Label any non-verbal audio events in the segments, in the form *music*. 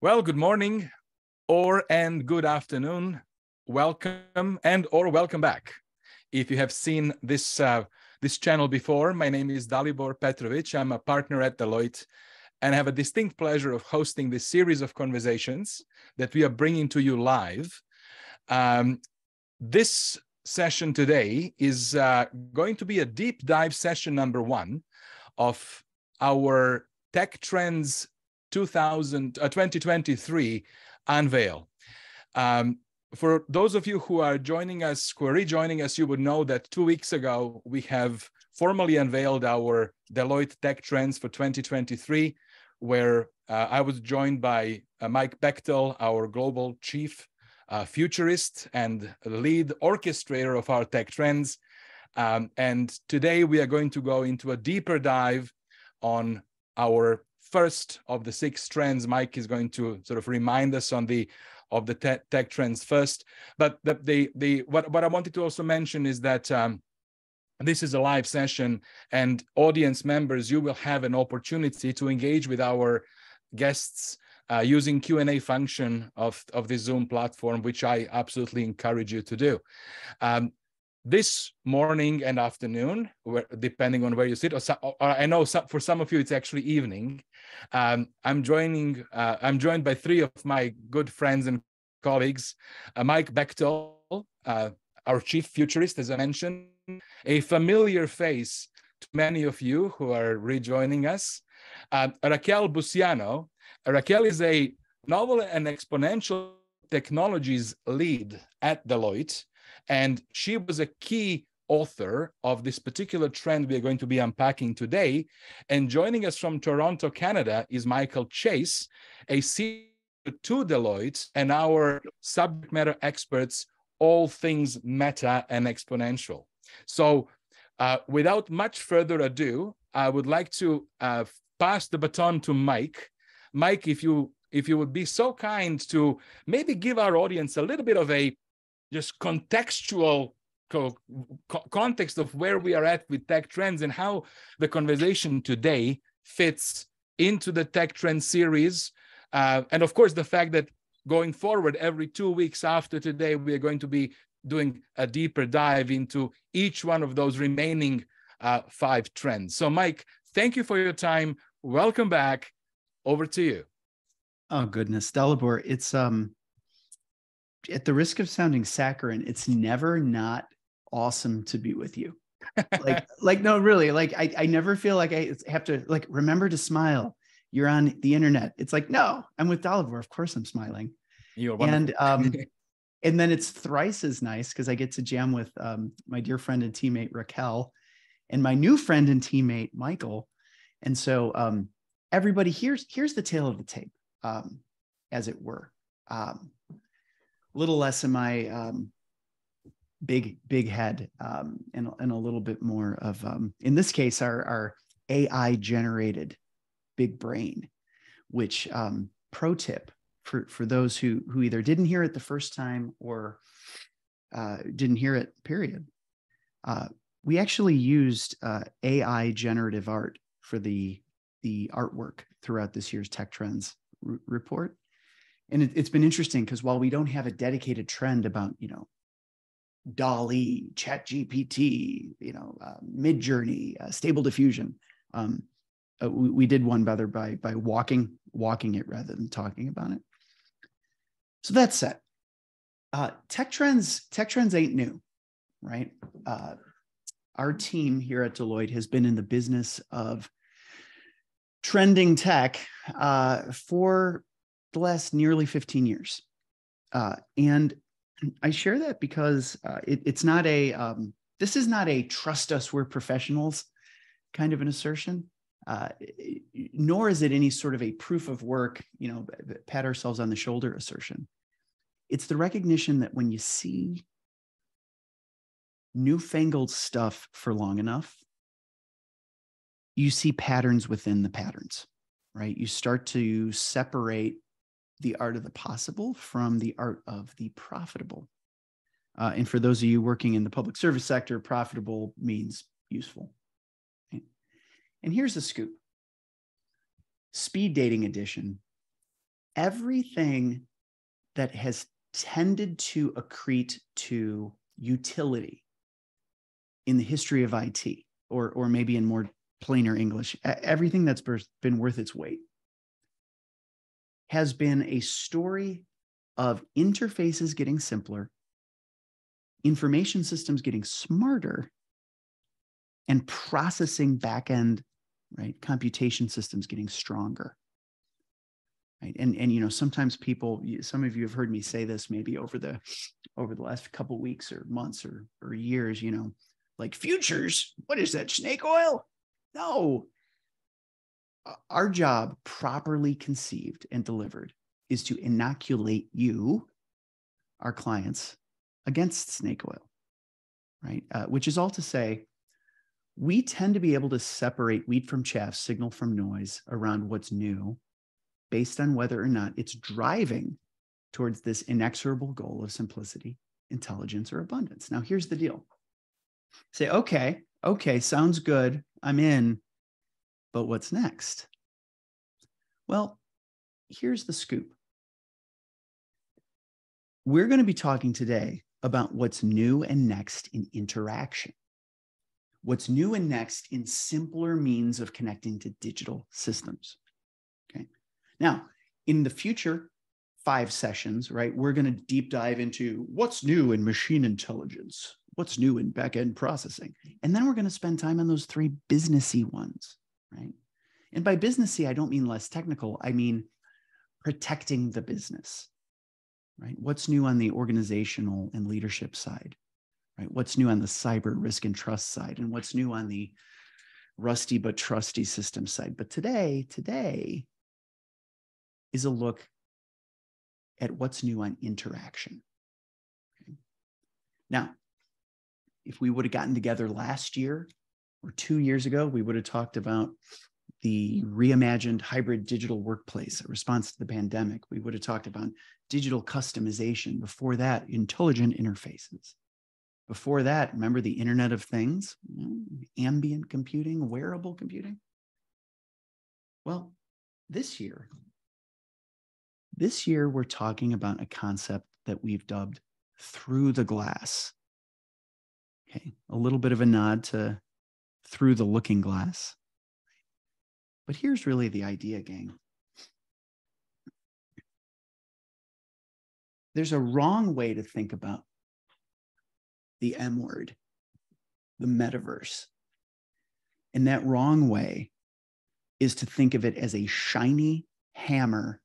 Well, good morning or and good afternoon. Welcome and or welcome back. If you have seen this uh, this channel before, my name is Dalibor Petrovic. I'm a partner at Deloitte and have a distinct pleasure of hosting this series of conversations that we are bringing to you live. Um, this session today is uh, going to be a deep dive session number one of our Tech Trends 2000, uh, 2023 unveil. Um, for those of you who are joining us, who are rejoining us, you would know that two weeks ago we have formally unveiled our Deloitte Tech Trends for 2023, where uh, I was joined by uh, Mike Bechtel, our global chief uh, futurist and lead orchestrator of our tech trends. Um, and today we are going to go into a deeper dive on our first of the six trends. Mike is going to sort of remind us on the of the te- tech trends first. But the, the, the what, what I wanted to also mention is that um, this is a live session and audience members, you will have an opportunity to engage with our guests uh, using Q&A function of, of the Zoom platform, which I absolutely encourage you to do. Um, this morning and afternoon, depending on where you sit, or, or I know some, for some of you it's actually evening. Um, I'm joining. Uh, I'm joined by three of my good friends and colleagues: uh, Mike Bechtel, uh, our chief futurist, as I mentioned, a familiar face to many of you who are rejoining us. Uh, Raquel Buscaino. Raquel is a novel and exponential technologies lead at Deloitte. And she was a key author of this particular trend we are going to be unpacking today. And joining us from Toronto, Canada is Michael Chase, a senior to Deloitte and our subject matter experts, all things meta and exponential. So uh, without much further ado, I would like to uh, pass the baton to Mike. Mike, if you if you would be so kind to maybe give our audience a little bit of a just contextual co- context of where we are at with tech trends and how the conversation today fits into the tech trend series. Uh, and of course the fact that going forward every two weeks after today we are going to be doing a deeper dive into each one of those remaining uh, five trends. So mike thank you for your time. Welcome back. Over to you. Oh goodness. Dalibor it's um at the risk of sounding saccharine, it's never not awesome to be with you. like, *laughs* like no, really, like I, I never feel like I have to like remember to smile. You're on the internet. It's like, no, I'm with Dalibor. Of course I'm smiling. You're and um, *laughs* and then it's thrice as nice because I get to jam with um, my dear friend and teammate Raquel and my new friend and teammate Michael. And so um, everybody here's here's the tale of the tape, um, as it were. Um, little less in my um, big big head um, and, and a little bit more of um, in this case our, our ai generated big brain which um, pro tip for, for those who who either didn't hear it the first time or uh, didn't hear it period. Uh, we actually used uh, ai generative art for the the artwork throughout this year's tech trends r- report and it, has been interesting because while we don't have a dedicated trend about you know DALL-E, Chat GPT, you know, uh, Midjourney, uh, Stable Diffusion, um, uh, we, we, did one better by by walking walking it rather than talking about it. So that's set. Uh, tech trends tech trends ain't new, right? Uh, our team here at Deloitte has been in the business of trending tech uh, for the last nearly 15 years. Uh, and I share that because uh, it, it's not a, um, this is not a trust us, we're professionals kind of an assertion. Uh, nor is it any sort of a proof of work, you know, pat ourselves on the shoulder assertion. It's the recognition that when you see newfangled stuff for long enough, you see patterns within the patterns, right? You start to separate the art of the possible from the art of the profitable. Uh, and for those of you working in the public service sector, profitable means useful. And here's the scoop Speed Dating Edition everything that has tended to accrete to utility in the history of IT, or, or maybe in more plainer English, everything that's been worth its weight has been a story of interfaces getting simpler, information systems getting smarter, and processing backend, right, computation systems getting stronger. Right. And and you know, sometimes people, some of you have heard me say this maybe over the over the last couple weeks or months or or years, you know, like futures, what is that, snake oil? No. Our job, properly conceived and delivered, is to inoculate you, our clients, against snake oil, right? Uh, which is all to say, we tend to be able to separate wheat from chaff, signal from noise around what's new based on whether or not it's driving towards this inexorable goal of simplicity, intelligence, or abundance. Now, here's the deal say, okay, okay, sounds good. I'm in. But what's next? Well, here's the scoop. We're going to be talking today about what's new and next in interaction. What's new and next in simpler means of connecting to digital systems. Okay. Now, in the future five sessions, right, we're going to deep dive into what's new in machine intelligence, what's new in backend processing. And then we're going to spend time on those three businessy ones, right? And by businessy, I don't mean less technical. I mean protecting the business, right? What's new on the organizational and leadership side, right? What's new on the cyber risk and trust side, and what's new on the rusty but trusty system side. But today, today is a look at what's new on interaction. Okay. Now, if we would have gotten together last year or two years ago, we would have talked about the reimagined hybrid digital workplace, a response to the pandemic. We would have talked about digital customization. Before that, intelligent interfaces. Before that, remember the Internet of Things, ambient computing, wearable computing? Well, this year, this year, we're talking about a concept that we've dubbed through the glass. Okay, a little bit of a nod to through the looking glass. But here's really the idea, gang. There's a wrong way to think about the M word, the metaverse. And that wrong way is to think of it as a shiny hammer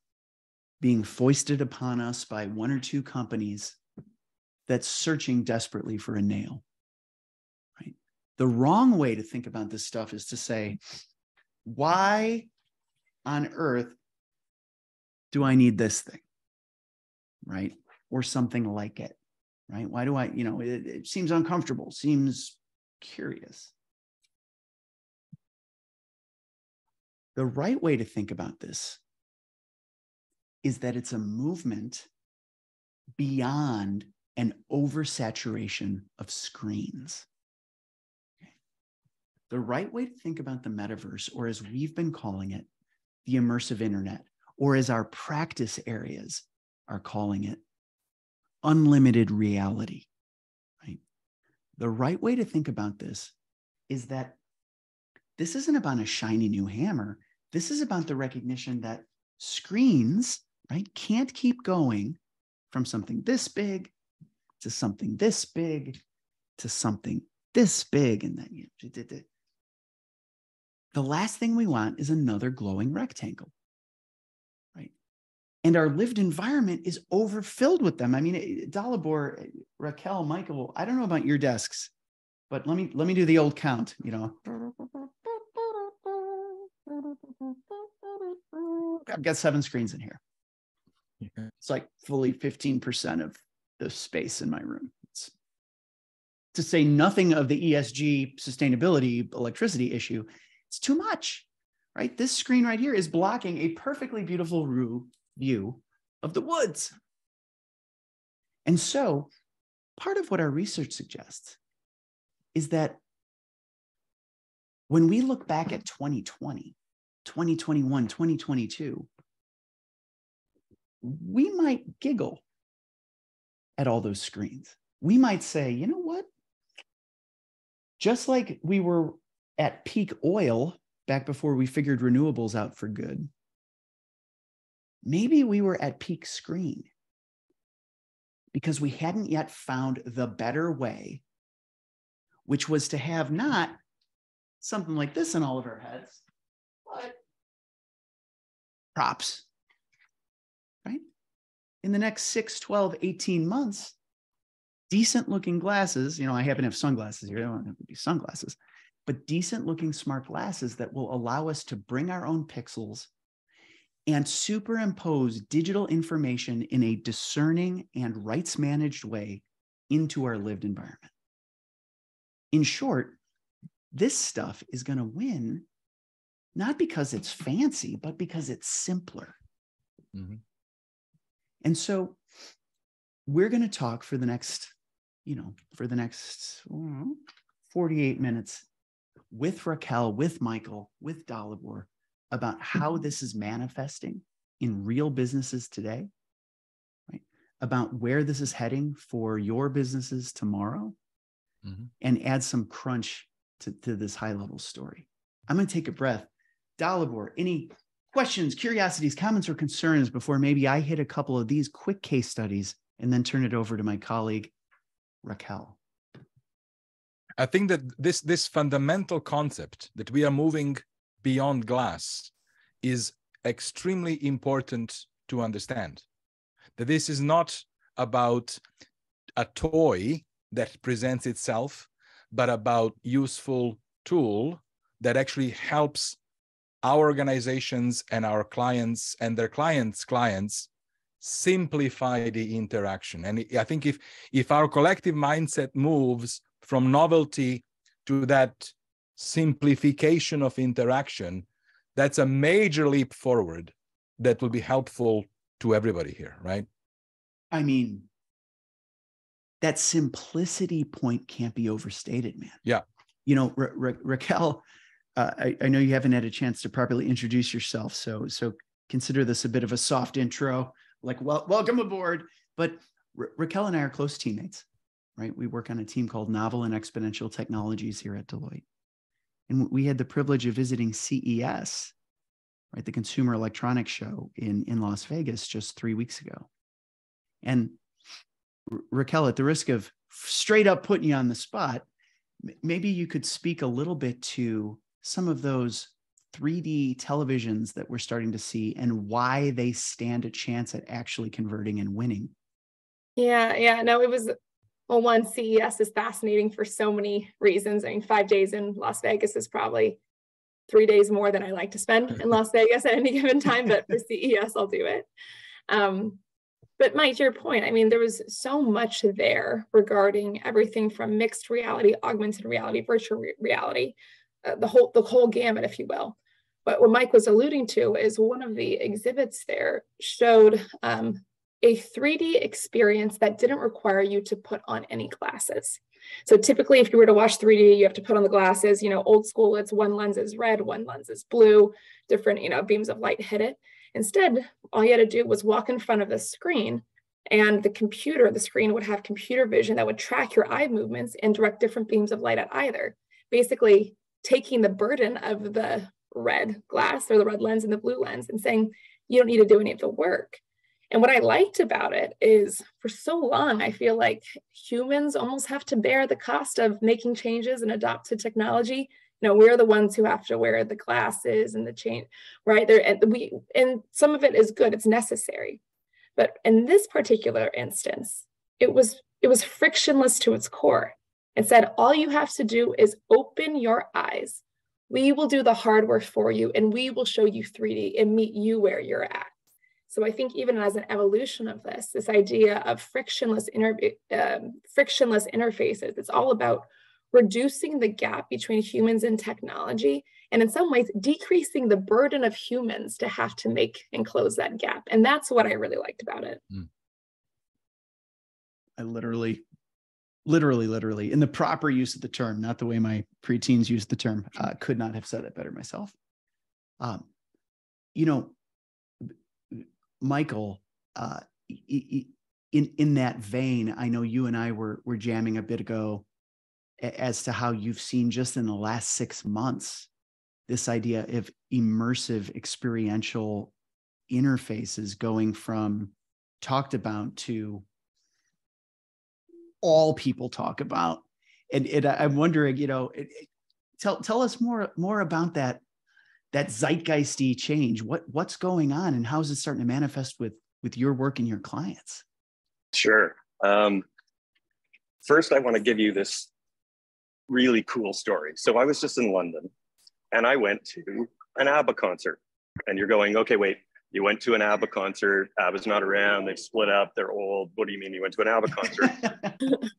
being foisted upon us by one or two companies that's searching desperately for a nail. The wrong way to think about this stuff is to say, why on earth do I need this thing? Right? Or something like it. Right? Why do I, you know, it, it seems uncomfortable, seems curious. The right way to think about this is that it's a movement beyond an oversaturation of screens the right way to think about the metaverse, or as we've been calling it, the immersive internet, or as our practice areas are calling it, unlimited reality. Right? The right way to think about this is that this isn't about a shiny new hammer. This is about the recognition that screens, right, can't keep going from something this big to something this big to something this big and then you know, the last thing we want is another glowing rectangle. Right. And our lived environment is overfilled with them. I mean, Dalibor, Raquel, Michael, I don't know about your desks, but let me let me do the old count, you know. I've got seven screens in here. It's like fully 15% of the space in my room. It's, to say nothing of the ESG sustainability electricity issue, it's too much, right? This screen right here is blocking a perfectly beautiful view of the woods. And so, part of what our research suggests is that when we look back at 2020, 2021, 2022, we might giggle at all those screens. We might say, you know what? Just like we were at peak oil back before we figured renewables out for good, maybe we were at peak screen because we hadn't yet found the better way, which was to have not something like this in all of our heads, but props, right? In the next 6, 12, 18 months, decent looking glasses, you know, I happen to have sunglasses here, I don't have to be sunglasses, but decent looking smart glasses that will allow us to bring our own pixels and superimpose digital information in a discerning and rights managed way into our lived environment. In short, this stuff is going to win not because it's fancy, but because it's simpler. Mm-hmm. And so we're going to talk for the next, you know, for the next 48 minutes with Raquel, with Michael, with Dalibor about how this is manifesting in real businesses today, right? About where this is heading for your businesses tomorrow, mm-hmm. and add some crunch to, to this high level story. I'm going to take a breath. Dalibor, any questions, curiosities, comments, or concerns before maybe I hit a couple of these quick case studies and then turn it over to my colleague, Raquel? I think that this this fundamental concept that we are moving beyond glass is extremely important to understand. That this is not about a toy that presents itself, but about useful tool that actually helps our organizations and our clients and their clients' clients simplify the interaction. And I think if if our collective mindset moves from novelty to that simplification of interaction, that's a major leap forward that will be helpful to everybody here, right? I mean, that simplicity point can't be overstated, man. Yeah. You know, Ra- Ra- Raquel, uh, I, I, know you haven't had a chance to properly introduce yourself, so so consider this a bit of a soft intro, like well, welcome aboard. But Ra- Raquel and I are close teammates, right? We work on a team called Novel and Exponential Technologies here at Deloitte. And we had the privilege of visiting CES, right, the Consumer Electronics Show in, in Las Vegas just three weeks ago. And Raquel, at the risk of straight up putting you on the spot, maybe you could speak a little bit to some of those 3D televisions that we're starting to see and why they stand a chance at actually converting and winning. Yeah, yeah. No, it was well, one, CES is fascinating for so many reasons. I mean, five days in Las Vegas is probably three days more than I like to spend in *laughs* Las Vegas at any given time, but for CES, I'll do it. Um, but Mike, to your point, I mean, there was so much there regarding everything from mixed reality, augmented reality, virtual re- reality, uh, the whole the whole gamut, if you will. But what Mike was alluding to is one of the exhibits there showed um, a 3D experience that didn't require you to put on any glasses. So typically, if you were to watch 3D, you have to put on the glasses. You know, old school, it's one lens is red, one lens is blue, different, you know, beams of light hit it. Instead, all you had to do was walk in front of the screen and the computer, the screen would have computer vision that would track your eye movements and direct different beams of light at either. Basically, taking the burden of the red glass or the red lens and the blue lens and saying, you don't need to do any of the work. And what I liked about it is for so long, I feel like humans almost have to bear the cost of making changes and adopt to technology. You know, we're the ones who have to wear the glasses and the chain, right? There, and we, and some of it is good, it's necessary. But in this particular instance, it was it was frictionless to its core. It said, all you have to do is open your eyes. We will do the hard work for you and we will show you 3D and meet you where you're at. So I think even as an evolution of this, this idea of frictionless inter- um, frictionless interfaces, it's all about reducing the gap between humans and technology, and in some ways decreasing the burden of humans to have to make and close that gap. And that's what I really liked about it. Mm. I literally, literally, literally, in the proper use of the term, not the way my preteens use the term, uh, could not have said it better myself. Um, you know, Michael, uh, in in that vein, I know you and I were were jamming a bit ago as to how you've seen just in the last six months this idea of immersive experiential interfaces going from talked about to all people talk about. And, and i'm wondering you know tell tell us more more about that that zeitgeisty change what what's going on and how is it starting to manifest with with your work and your clients sure um, first i want to give you this really cool story so i was just in london and i went to an abba concert and you're going okay wait you went to an ABBA concert. ABBA's not around. They've split up. They're old. What do you mean you went to an ABBA concert? *laughs*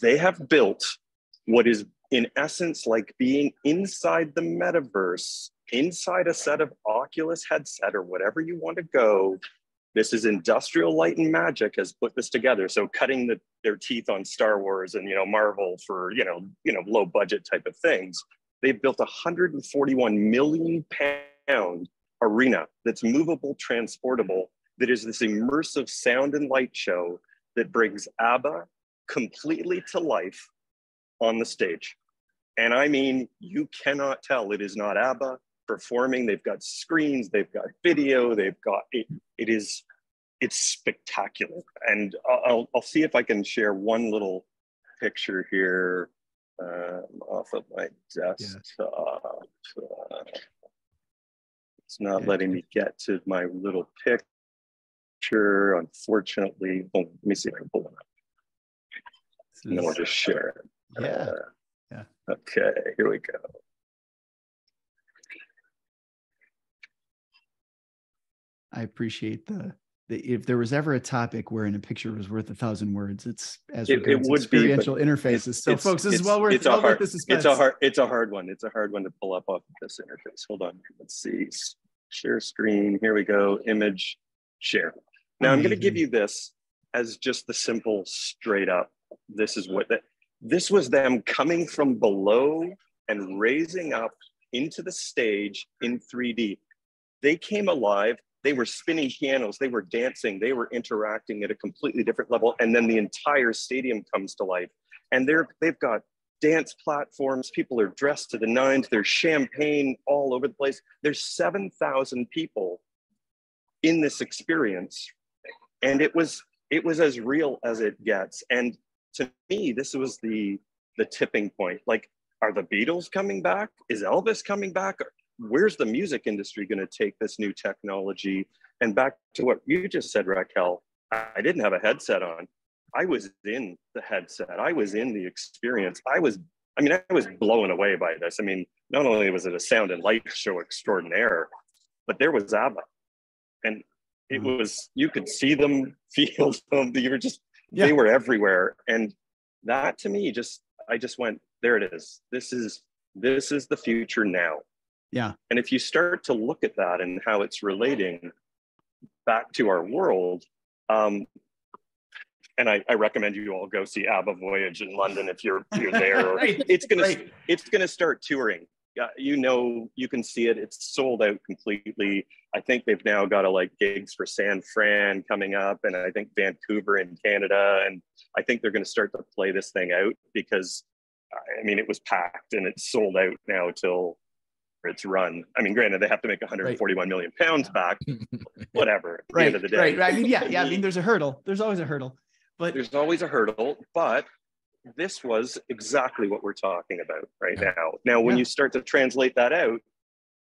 they have built what is, in essence, like being inside the metaverse, inside a set of Oculus headset or whatever you want to go. This is Industrial Light and Magic has put this together. So cutting the, their teeth on Star Wars and you know Marvel for you know you know low budget type of things. They've built a 141 million pound arena that's movable, transportable, that is this immersive sound and light show that brings ABBA completely to life on the stage. And I mean, you cannot tell it is not ABBA performing. They've got screens, they've got video, they've got it. It is, it's spectacular. And I'll, I'll see if I can share one little picture here um, off of my desktop. Uh, it's not yeah. letting me get to my little picture, unfortunately. Oh, let me see if I can pull it up. And then we'll just share it. Yeah. Uh, yeah. Okay, here we go. I appreciate the, the, if there was ever a topic wherein a picture was worth a thousand words, it's as it, it would experiential be, interfaces. So, folks, this is well worth. It's a hard. It's a hard. It's a hard one. It's a hard one to pull up off of this interface. Hold on. Let's see share screen. Here we go, image, share. Now I'm gonna give you this as just the simple straight up. This is what, that, this was them coming from below and raising up into the stage in 3D. They came alive, they were spinning pianos, they were dancing, they were interacting at a completely different level. And then the entire stadium comes to life. And they're, they've got dance platforms. People are dressed to the nines. There's champagne all over the place. There's 7,000 people in this experience. And it was it was as real as it gets. And to me, this was the the tipping point. Like, are the Beatles coming back? Is Elvis coming back? Where's the music industry going to take this new technology? And back to what you just said, Raquel, I didn't have a headset on. I was in the headset. I was in the experience. I was, I mean, I was blown away by this. I mean, not only was it a sound and light *laughs* show extraordinaire, but there was ABBA. And it mm-hmm. was, you could see them, *laughs* feel them. You were just, yeah. they were everywhere. And that to me, just, I just went, there it is. This is, this is the future now. Yeah. And if you start to look at that and how it's relating back to our world, um, and I, I, recommend you all go see ABBA Voyage in London if you're you're there. *laughs* right. It's gonna right. it's gonna start touring. Yeah, you know you can see it. It's sold out completely. I think they've now got a like gigs for San Fran coming up, and I think Vancouver in Canada, and I think they're going to start to play this thing out because I mean it was packed and it's sold out now till its run. I mean, granted, they have to make 141 right. million pounds back. *laughs* Whatever. At right. the end of the day. Right. Right. I mean, yeah. Yeah. I mean, there's a hurdle. There's always a hurdle. But there's always a hurdle, but this was exactly what we're talking about right yeah. now. Now, when yeah. you start to translate that out,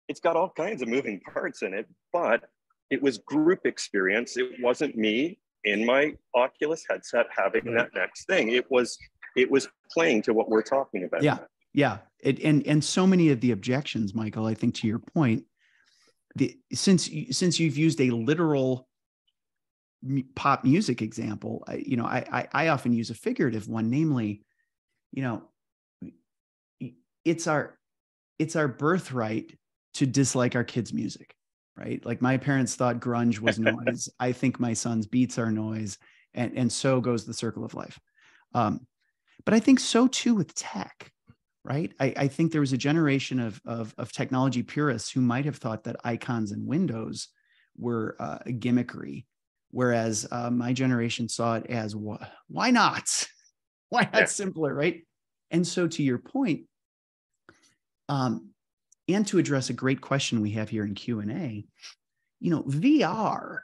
it's got all kinds of moving parts in it, but it was group experience. It wasn't me in my Oculus headset having that next thing. It was it was playing to what we're talking about. Yeah. Yeah. It, and and so many of the objections, Michael, I think to your point, the since since you've used a literal pop music example, I, you know, I, I, I often use a figurative one, namely, you know, it's our it's our birthright to dislike our kids' music, right? Like my parents thought grunge was *laughs* noise. I think my son's beats are noise, and and so goes the circle of life. Um, but I think so too with tech, right? I, I think there was a generation of, of of technology purists who might have thought that icons and windows were uh, gimmickry whereas uh, my generation saw it as why not? *laughs* why not yeah. simpler, right? And so, to your point, um, and to address a great question we have here in Q and A, you know, VR,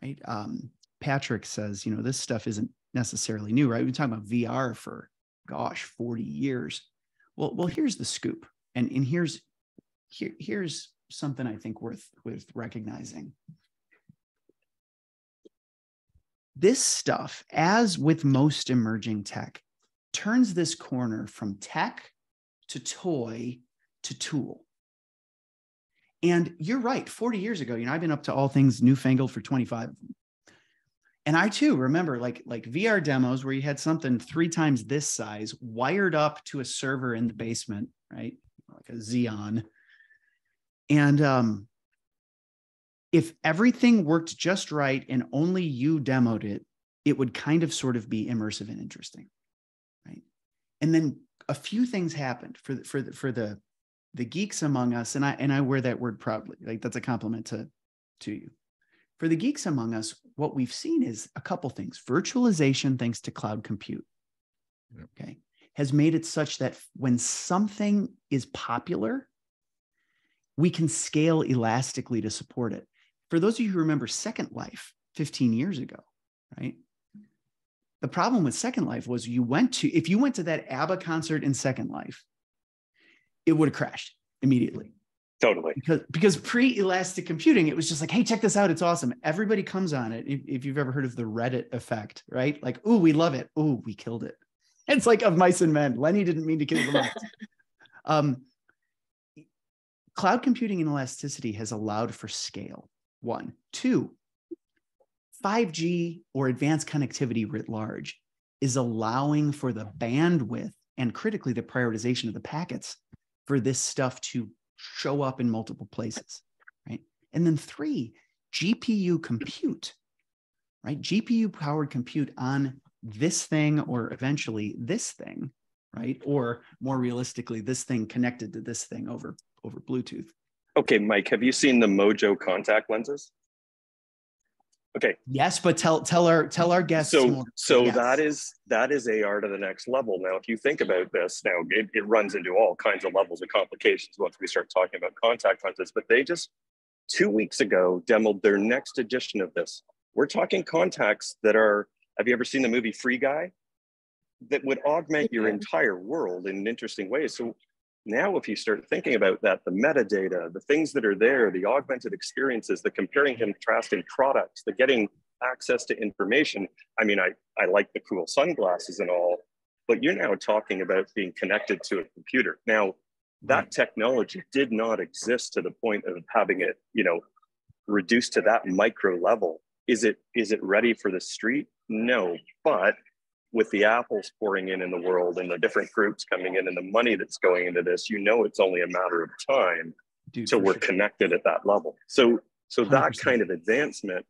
right? Um, Patrick says, you know, this stuff isn't necessarily new, right? We've been talking about VR for, gosh, 40 years. Well, well, here's the scoop, and and here's here, here's something I think worth worth recognizing. This stuff, as with most emerging tech, turns this corner from tech to toy to tool. And you're right, 40 years ago, you know, I've been up to all things newfangled for 25 and I too remember like like VR demos where you had something three times this size wired up to a server in the basement, right? Like a Xeon. And um, if everything worked just right and only you demoed it, it would kind of sort of be immersive and interesting, right? And then a few things happened for the, for the, for the the geeks among us, and I and I wear that word proudly. Like that's a compliment to to you. For the geeks among us, what we've seen is a couple things. Virtualization, thanks to cloud compute, yep. okay, has made it such that when something is popular, we can scale elastically to support it. For those of you who remember Second Life 15 years ago, right? The problem with Second Life was you went to, if you went to that ABBA concert in Second Life, it would have crashed immediately. Totally. Because because pre-elastic computing, it was just like, hey, check this out. It's awesome. Everybody comes on it. If, if you've ever heard of the Reddit effect, right? Like, ooh, we love it. Ooh, we killed it. *laughs* It's like of mice and men. Lenny didn't mean to kill the mice. *laughs* um, cloud computing and elasticity has allowed for scale. One, two, 5G or advanced connectivity writ large is allowing for the bandwidth and critically the prioritization of the packets for this stuff to show up in multiple places, right? And then three, GPU compute, right? GPU powered compute on this thing or eventually this thing, right? Or more realistically, this thing connected to this thing over over Bluetooth. Okay, Mike, have you seen the Mojo contact lenses? Okay. Yes, but tell tell our tell our guests. So more. so yes. that is that is AR to the next level. Now, if you think about this, now it, it runs into all kinds of levels of complications once we start talking about contact lenses. But they just two weeks ago demoed their next edition of this. We're talking contacts that are. Have you ever seen the movie Free Guy? That would augment your entire world in interesting ways. So now if you start thinking about that the metadata the things that are there the augmented experiences the comparing and contrasting products the getting access to information i mean i i like the cool sunglasses and all but you're now talking about being connected to a computer. Now that technology did not exist to the point of having it you know reduced to that micro level. Is it is it ready for the street? No but with the apples pouring in in the world and the different groups coming in and the money that's going into this, you know it's only a matter of time Dude, till we're sure. connected at that level. So so 100%. that kind of advancement,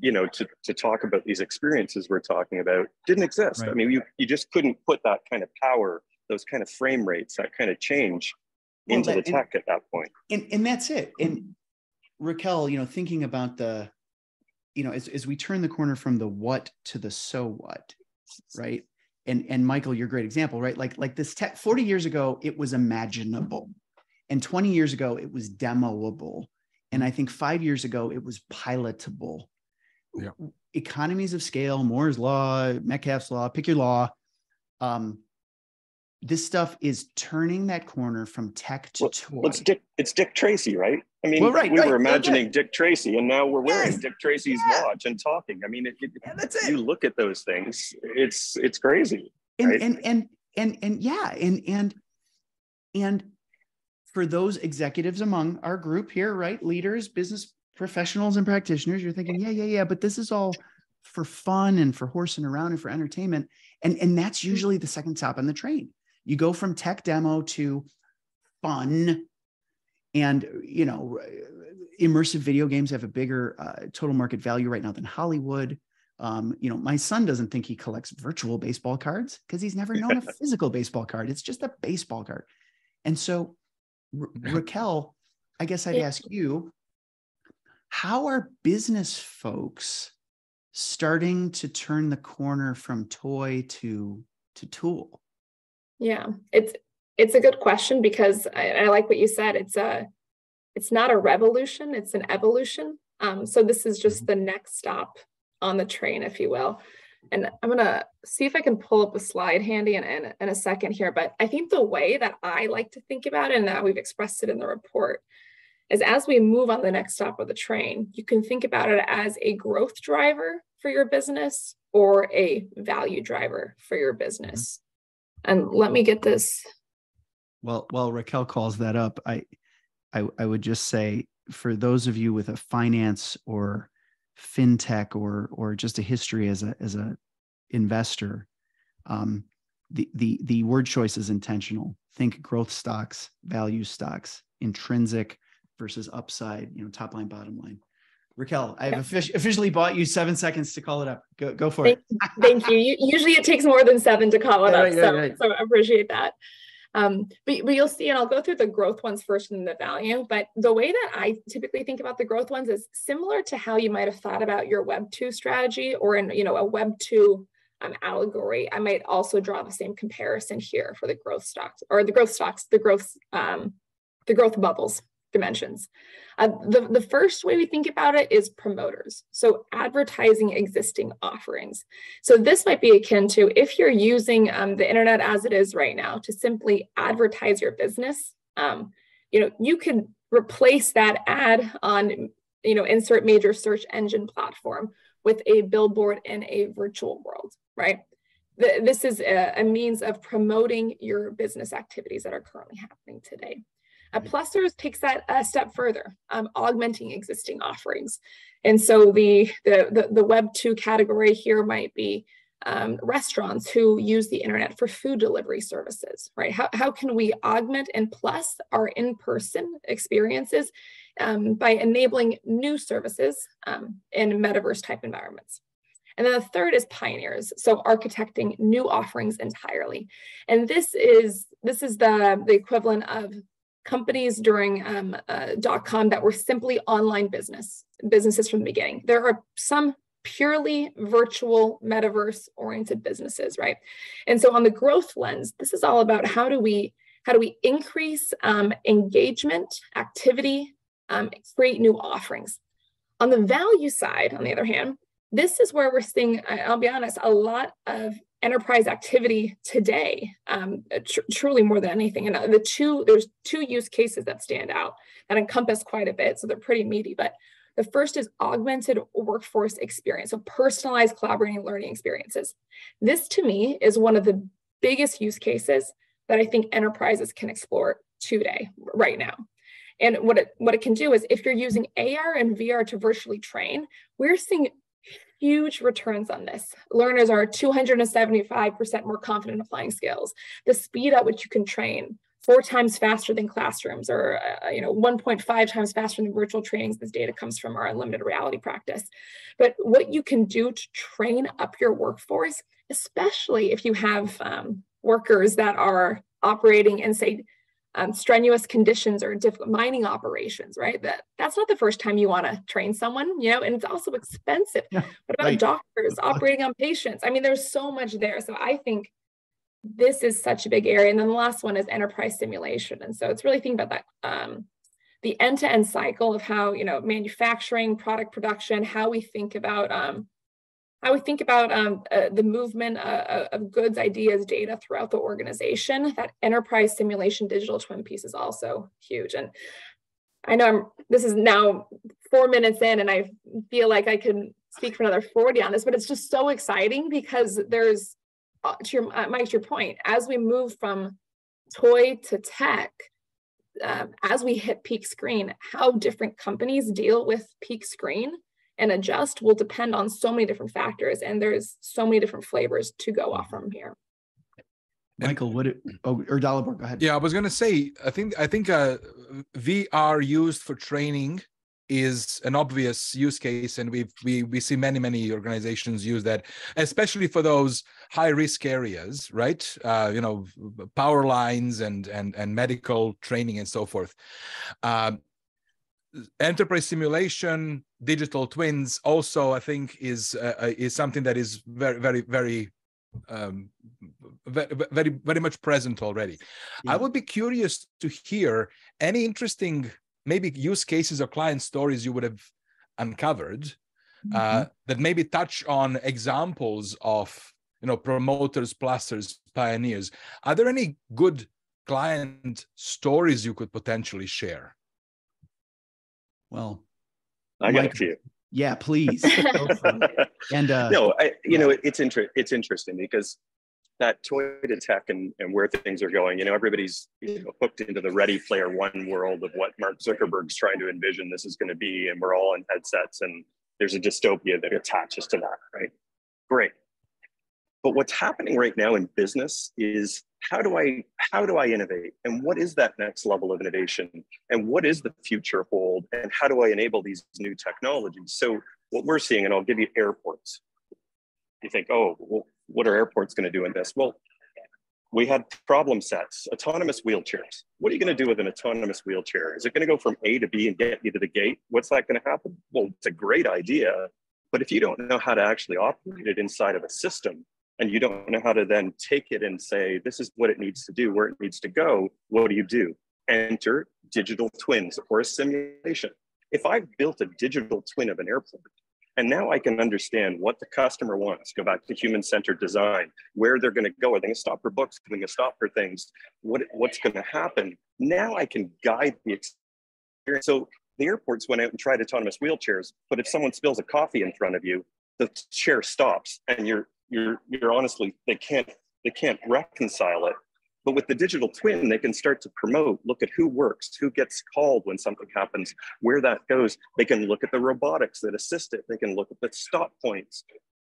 you know, to, to talk about these experiences we're talking about didn't exist. Right. I mean, you you just couldn't put that kind of power, those kind of frame rates, that kind of change well, into that, the tech and, at that point. And and that's it. And Raquel, you know, thinking about the, you know, as, as we turn the corner from the what to the so what, right? And and Michael, you're a great example, right? Like like this tech 40 years ago, it was imaginable. And 20 years ago, it was demoable. And I think five years ago, it was pilotable. Yeah. Economies of scale, Moore's law, Metcalfe's law, pick your law. Um, this stuff is turning that corner from tech to well, toy. It's Dick, it's Dick Tracy, right? I mean, well, right, we right, were imagining Dick Tracy, and now we're wearing yes. Dick Tracy's yeah. watch and talking. I mean, it, it, yeah, it. You look at those things; it's it's crazy. And right? and and and and yeah, and and and for those executives among our group here, right, leaders, business professionals, and practitioners, you're thinking, yeah, yeah, yeah, but this is all for fun and for horsing around and for entertainment, and and that's hmm. usually the second stop on the train you go from tech demo to fun and you know immersive video games have a bigger uh, total market value right now than hollywood. Um, you know my son doesn't think he collects virtual baseball cards because he's never known a *laughs* physical baseball card. It's just a baseball card. And so Ra- *laughs* raquel i guess i'd ask you how are business folks starting to turn the corner from toy to to tool? Yeah, it's it's a good question because I, I like what you said. It's a it's not a revolution; it's an evolution. Um, so this is just mm-hmm. the next stop on the train, if you will. And I'm gonna see if I can pull up a slide handy in, in, in a second here. But I think the way that I like to think about it, and that we've expressed it in the report, is as we move on the next stop of the train, you can think about it as a growth driver for your business or a value driver for your business. And let me get this. Well, while Raquel calls that up, I, I, I would just say for those of you with a finance or fintech or or just a history as a as a investor, um, the the the word choice is intentional. Think growth stocks, value stocks, intrinsic versus upside. You know, top line, bottom line. Raquel, I have offic- officially bought you seven seconds to call it up. Go, go for thank, it. thank you. Usually it takes more than seven to call it yeah, up. Yeah, so, yeah. so I appreciate that. Um, but, but you'll see, and I'll go through the growth ones first and the value. But the way that I typically think about the growth ones is similar to how you might have thought about your Web two strategy or in you know a Web two um, allegory. I might also draw the same comparison here for the growth stocks or the growth stocks, the growth um, the growth bubbles dimensions. Uh, the, the first way we think about it is promoters. So advertising existing offerings. So this might be akin to if you're using um, the internet as it is right now to simply advertise your business, um, you know, you could replace that ad on, you know, insert major search engine platform with a billboard in a virtual world, right? this is a, a means of promoting your business activities that are currently happening today. Plussers takes that a step further, um, augmenting existing offerings. And so the, the, the, the Web 2 category here might be um, restaurants who use the internet for food delivery services, right? How, how can we augment and plus our in-person experiences um, by enabling new services um, in metaverse type environments? And then the third is pioneers. So architecting new offerings entirely. And this is this is the, the equivalent of companies during um, uh, dot com that were simply online business businesses from the beginning. There are some purely virtual metaverse oriented businesses, right? And so on the growth lens, this is all about how do we how do we increase um, engagement, activity, um, create new offerings. On the value side, on the other hand, this is where we're seeing, I'll be honest, a lot of enterprise activity today, um, tr- truly more than anything. And uh, the two, there's two use cases that stand out that encompass quite a bit. So they're pretty meaty, but the first is augmented workforce experience, so personalized collaborating learning experiences. This to me is one of the biggest use cases that I think enterprises can explore today, right now. And what it what it can do is if you're using AR and VR to virtually train, we're seeing huge returns on this. Learners are 275% more confident applying skills. The speed at which you can train, four times faster than classrooms or uh, you know 1.5 times faster than virtual trainings this data comes from our unlimited reality practice but what you can do to train up your workforce especially if you have um, workers that are operating in say um, strenuous conditions or difficult mining operations, right? That that's not the first time you want to train someone, you know, and it's also expensive. Yeah, what about right. doctors operating on patients? I mean, there's so much there. So I think this is such a big area. And then the last one is enterprise simulation. And so it's really thinking about that um, the end-to-end cycle of how you know manufacturing, product production, how we think about um, how we think about um, uh, the movement uh, uh, of goods, ideas, data throughout the organization. That enterprise simulation digital twin piece is also huge. And I know I'm, this is now four minutes in, and I feel like I could speak for another 40 on this, but it's just so exciting because there's, uh, to your, uh, Mike, to your point, as we move from toy to tech, um, as we hit peak screen, how different companies deal with peak screen and adjust will depend on so many different factors and there's so many different flavors to go off from here. Michael what it, oh or Dalibor, go ahead. Yeah i was going to say i think i think uh, vr used for training is an obvious use case and we we we see many many organizations use that especially for those high risk areas right? Uh, you know power lines and and and medical training and so forth. Um, enterprise simulation, digital twins also, I think, is uh, uh is something that is very, very, very, um, very, very, much present already. Yeah. I would be curious to hear any interesting, maybe use cases or client stories you would have uncovered uh, mm-hmm. uh, that maybe touch on examples of you know promoters, plussers, pioneers. Are there any good client stories you could potentially share? Well, I got a few. Yeah, please. *laughs* and uh, no, I, you know, it's inter- it's interesting because that toy to tech and, and where things are going, you know, everybody's you know, hooked into the Ready Player One world of what Mark Zuckerberg's trying to envision this is going to be, and we're all in headsets, and there's a dystopia that attaches to that, right? Great. But what's happening right now in business is how do I how do I innovate and what is that next level of innovation and what is the future hold and how do I enable these new technologies? So what we're seeing, and I'll give you airports. You think, oh, well, what are airports going to do in this? Well, we had problem sets, autonomous wheelchairs. What are you going to do with an autonomous wheelchair? Is it going to go from A to B and get you to the gate? What's that going to happen? Well, it's a great idea, but if you don't know how to actually operate it inside of a system, and you don't know how to then take it and say, this is what it needs to do, where it needs to go, what do you do? Enter digital twins or a simulation. If I've built a digital twin of an airport, and now I can understand what the customer wants, go back to human centered design, where they're going to go. Are they going to stop for books? Are they going to stop for things? What, what's going to happen? Now I can guide the experience. So the airports went out and tried autonomous wheelchairs, but if someone spills a coffee in front of you, the chair stops and you're you're you're honestly they can't they can't reconcile it. But with the digital twin they can start to promote look at who works who gets called when something happens where that goes. They can look at the robotics that assist it. They can look at the stop points.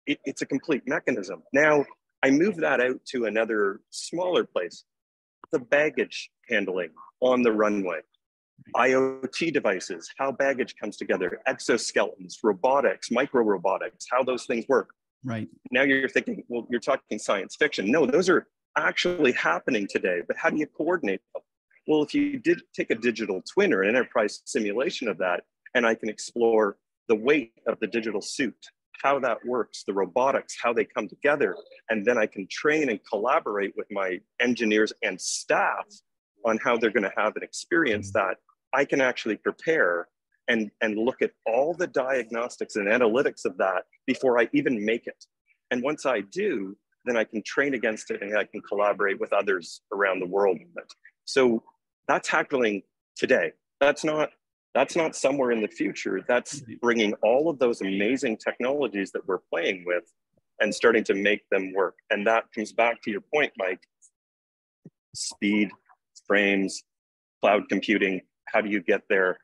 It, it's a complete mechanism. Now i move that out to another smaller place. The baggage handling on the runway IoT devices, how baggage comes together, exoskeletons, robotics, micro robotics, how those things work. Right. Now you're thinking, well, you're talking science fiction. No, those are actually happening today, but how do you coordinate them? Well, if you did take a digital twin or an enterprise simulation of that, and I can explore the weight of the digital suit, how that works, the robotics, how they come together, and then I can train and collaborate with my engineers and staff on how they're going to have an experience mm-hmm. that I can actually prepare and, and look at all the diagnostics and analytics of that before I even make it. And once I do, then I can train against it and I can collaborate with others around the world. So that's happening today. That's not that's not somewhere in the future. That's bringing all of those amazing technologies that we're playing with and starting to make them work. And that comes back to your point, Mike. Speed, frames, cloud computing. How do you get there?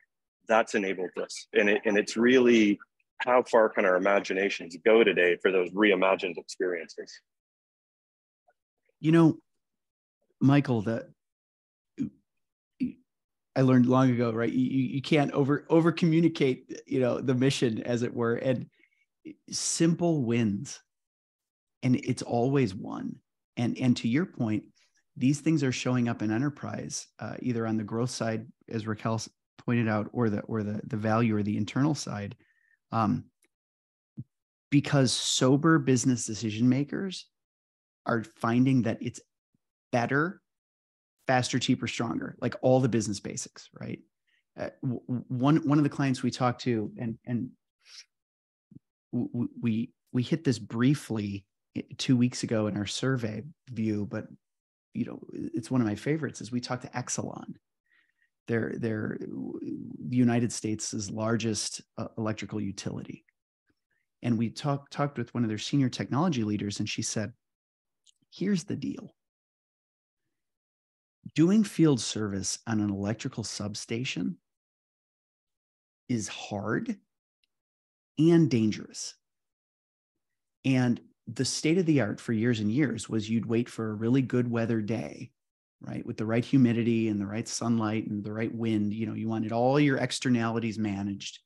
That's enabled this. And, it, and it's really how far can our imaginations go today for those reimagined experiences? You know, Michael, that I learned long ago, right? You, you can't over over communicate, you know, the mission as it were, and simple wins, and it's always one. And and to your point, these things are showing up in enterprise, uh, either on the growth side, as Raquel pointed out, or the or the the value or the internal side, um, because sober business decision makers are finding that it's better, faster, cheaper, stronger, like all the business basics, right? Uh, one one of the clients we talked to, and and we we hit this briefly two weeks ago in our survey view, but you know it's one of my favorites. Is we talked to Exelon, they're they're the United States' largest uh, electrical utility. And we talked talked with one of their senior technology leaders, and she said, "Here's the deal: doing field service on an electrical substation is hard and dangerous. And the state of the art for years and years was you'd wait for a really good weather day right? With the right humidity and the right sunlight and the right wind, you know, you wanted all your externalities managed.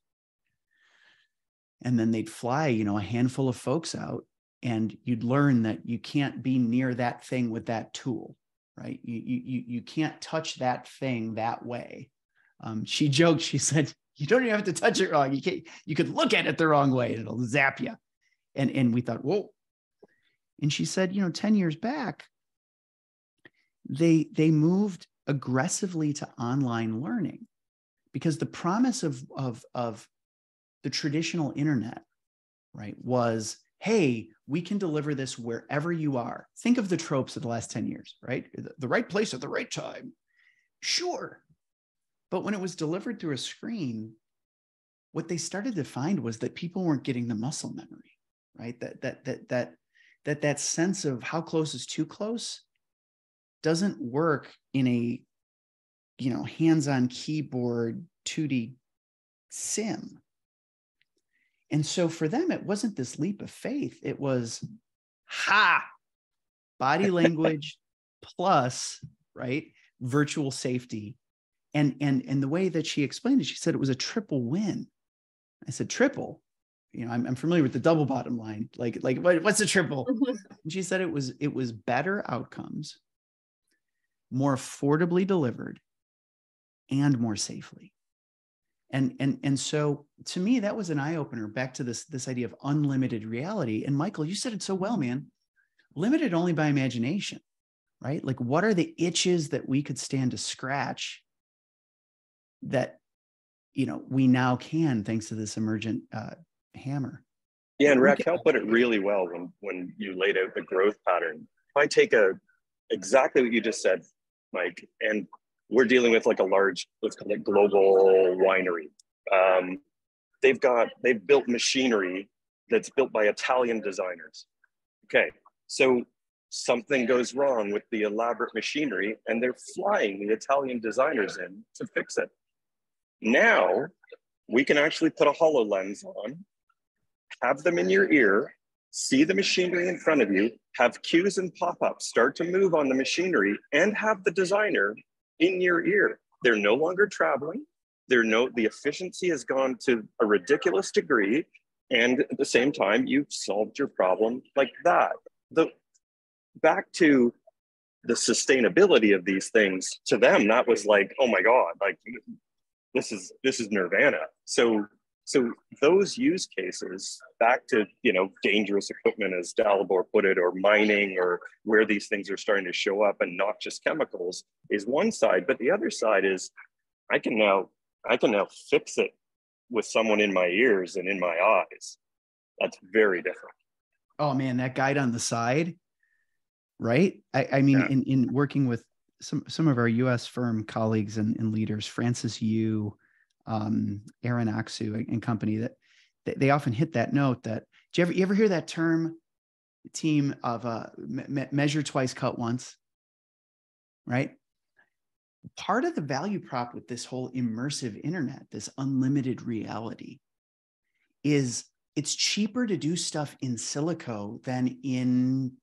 And then they'd fly, you know, a handful of folks out and you'd learn that you can't be near that thing with that tool, right? You, you, you can't touch that thing that way. Um, she *laughs* joked, she said, You don't even have to touch it wrong. You can't, you could look at it the wrong way and it'll zap you. And, and we thought, whoa. And she said, you know, 10 years back, they, they moved aggressively to online learning because the promise of, of, of the traditional internet, right, was hey, we can deliver this wherever you are. Think of the tropes of the last 10 years, right? The right place at the right time. Sure. But when it was delivered through a screen, what they started to find was that people weren't getting the muscle memory, right? That that that that that that sense of how close is too close doesn't work in a you know hands-on keyboard 2D sim. And so for them, it wasn't this leap of faith. It was ha! Body *laughs* language plus right virtual safety. And and and the way that she explained it she said it was a triple win. I said triple? You know i'm, I'm familiar with the double bottom line. Like like what, what's a triple? *laughs* And she said it was it was better outcomes more affordably delivered and more safely. And and and so to me that was an eye opener back to this this idea of unlimited reality. And michael you said it so well man limited only by imagination right? Like what are the itches that we could stand to scratch that you know we now can thanks to this emergent uh, hammer? Yeah and raquel put it really well when when you laid out the growth pattern. If i take a exactly what you just said mike and we're dealing with like a large let's call it global winery. Um, they've got they've built machinery that's built by italian designers. Okay so something goes wrong with the elaborate machinery and they're flying the italian designers in to fix it. Now we can actually put a HoloLens on, have them in your ear, see the machinery in front of you, have cues and pop-ups start to move on the machinery, and have the designer in your ear. They're no longer traveling. They're no, the efficiency has gone to a ridiculous degree. And at the same time, you've solved your problem like that. The back to the sustainability of these things to them, that was like, oh my God, like this is this is nirvana so so those use cases back to you know dangerous equipment as dalibor put it or mining or where these things are starting to show up and not just chemicals is one side but the other side is i can now i can now fix it with someone in my ears and in my eyes that's very different oh man that guide on the side right i, I mean yeah. in, in working with some some of our U.S. firm colleagues and, and leaders, Francis Yu, um, Aaron Aksu, and company, that they often hit that note that do you ever you ever hear that term team of uh, me- measure twice, cut once, right? Part of the value prop with this whole immersive internet, this unlimited reality, is it's cheaper to do stuff in silico than in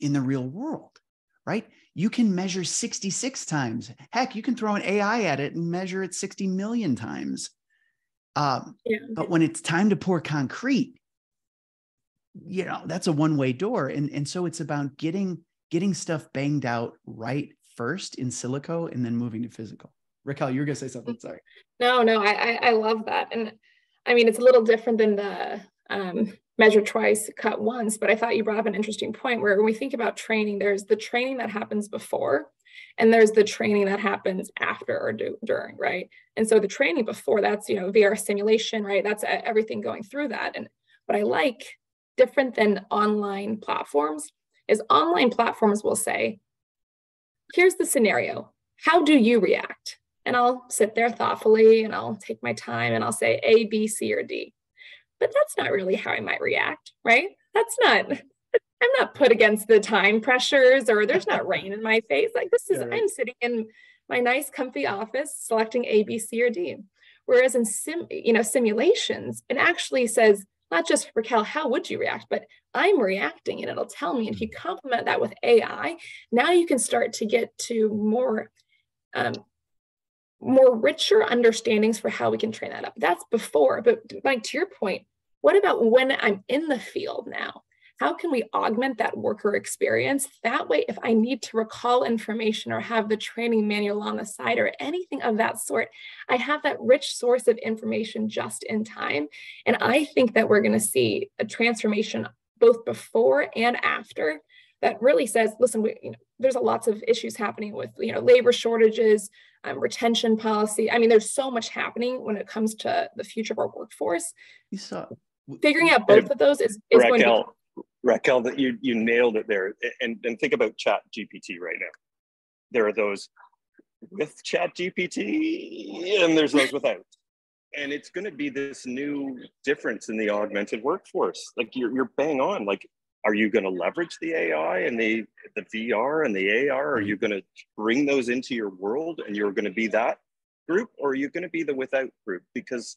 in the real world right? You can measure 66 times. Heck, you can throw an AI at it and measure it 60 million times. Um, yeah. But when it's time to pour concrete, you know, that's a one-way door. And, and so it's about getting getting stuff banged out right first in silico and then moving to physical. Raquel, you were gonna say something. Sorry. No, no, I I love that. And I mean it's a little different than the um, measure twice, cut once. But I thought you brought up an interesting point where when we think about training, there's the training that happens before and there's the training that happens after or do, during, right? And so the training before that's, you know, VR simulation, right? That's everything going through that. And what I like different than online platforms is online platforms will say, here's the scenario. How do you react? And I'll sit there thoughtfully and I'll take my time and I'll say A, B, C, or D but that's not really how I might react, right? That's not, I'm not put against the time pressures or there's not rain in my face. Like this is. I'm sitting in my nice comfy office selecting A, B, C, or D. Whereas in sim, you know, simulations, it actually says, not just Raquel, how would you react, but I'm reacting and it'll tell me. And if you mm-hmm. complement that with AI, now you can start to get to more um, more richer understandings for how we can train that up. That's before, but Mike, to your point, what about when I'm in the field now? how can we augment that worker experience? That way, if I need to recall information or have the training manual on the side or anything of that sort, I have that rich source of information just in time. And I think that we're going to see a transformation both before and after that really says, listen, we, you know, there's a lots of issues happening with you know labor shortages, um, retention policy. I mean, there's so much happening when it comes to the future of our workforce. You saw figuring out both of those is, is Raquel, going to Raquel, that you you nailed it there. And and think about Chat GPT right now. There are those with Chat GPT, and there's those without. And it's going to be this new difference in the augmented workforce. Like you're you're bang on. Like are you going to leverage the AI and the the VR and the AR? Are you going to bring those into your world and you're going to be that group, or are you going to be the without group? Because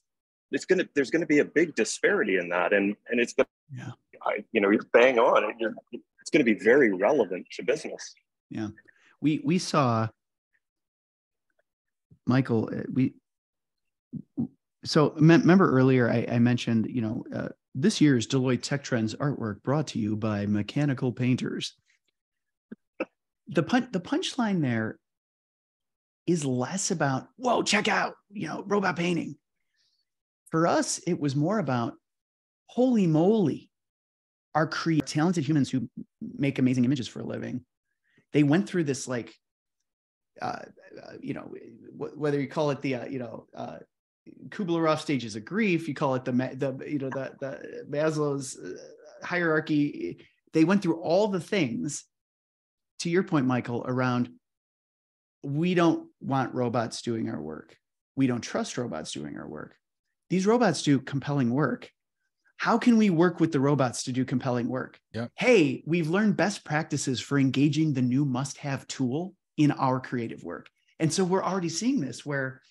it's going to there's going to be a big disparity in that, and and it's going yeah. I, you know you're bang on. You're, it's going to be very relevant to business. Yeah, we we saw Michael. Uh, we so remember earlier I, I mentioned you know uh, this year's Deloitte Tech Trends artwork brought to you by Mechanical Painters. The pun- the punchline there is less about, whoa, check out, you know, robot painting. For us, it was more about, holy moly, our creative, talented humans who make amazing images for a living. They went through this like, uh, uh you know, whether you call it the, uh, you know, uh, Kubler-Ross stages of grief. You call it the the you know the the Maslow's uh, hierarchy. They went through all the things. To your point, Michael, around we don't want robots doing our work. We don't trust robots doing our work. These robots do compelling work. How can we work with the robots to do compelling work? Yeah. Hey, we've learned best practices for engaging the new must-have tool in our creative work. And so we're already seeing this where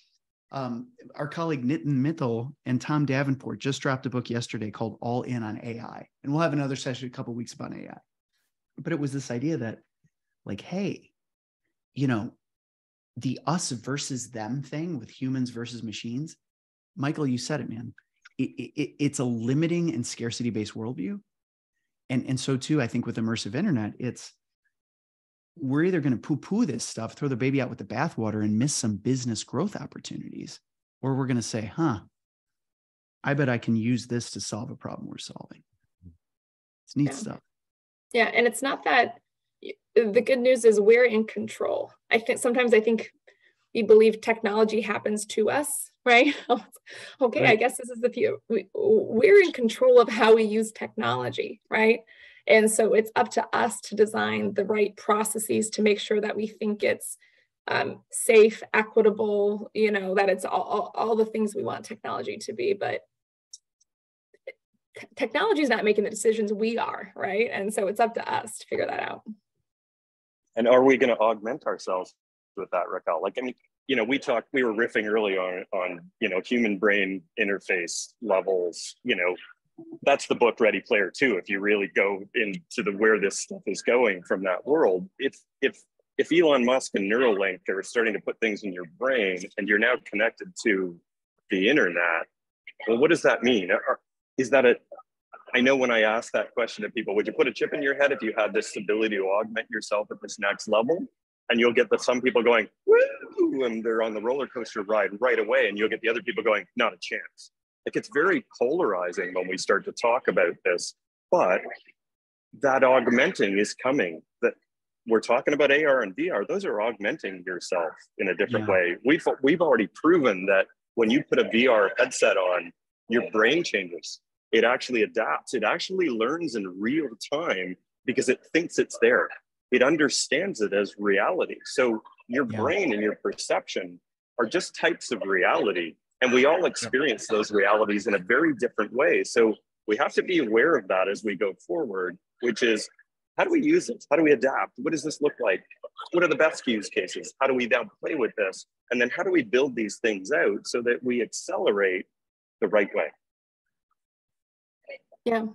um, our colleague Nitin Mittal and Tom Davenport just dropped a book yesterday called All In on AI. And we'll have another session in a couple weeks about AI. But it was this idea that, like, hey, you know, the us versus them thing with humans versus machines. Michael, you said it, man. It, it, it's a limiting and scarcity based worldview. And, and so, too, I think with immersive internet, it's we're either going to poo poo this stuff, throw the baby out with the bathwater, and miss some business growth opportunities, or we're going to say, huh, I bet I can use this to solve a problem we're solving. It's neat yeah. stuff. Yeah. And it's not that the good news is we're in control. I think sometimes I think we believe technology happens to us, right? *laughs* okay, right. I guess this is the view. We, we're in control of how we use technology, right? And so it's up to us to design the right processes to make sure that we think it's um, safe, equitable, you know, that it's all, all, all, the things we want technology to be. But technology is not making the decisions we are, right? And so it's up to us to figure that out. And are we going to augment ourselves with that, Raquel? Like, I mean, you know, we talked, we were riffing early on, on, you know, human brain interface levels, you know, that's the book Ready Player Two. If you really go into the where this stuff is going from that world, if if if Elon Musk and Neuralink are starting to put things in your brain and you're now connected to the internet, well, what does that mean? Is that a I know when I ask that question to people, would you put a chip in your head if you had this ability to augment yourself at this next level? And you'll get the some people going, woo, and they're on the roller coaster ride right away. And you'll get the other people going, not a chance. Like it's very polarizing when we start to talk about this but that augmenting is coming. That we're talking about AR and VR those are augmenting yourself in a different yeah. way. We've we've already proven that when you put a VR headset on your brain changes. It actually adapts. It actually learns in real time because it thinks it's there it understands it as reality so your yeah. brain and your perception are just types of reality and we all experience those realities in a very different way. So we have to be aware of that as we go forward, which is how do we use it? How do we adapt? What does this look like? What are the best use cases? How do we now play with this? And then how do we build these things out so that we accelerate the right way? Yeah.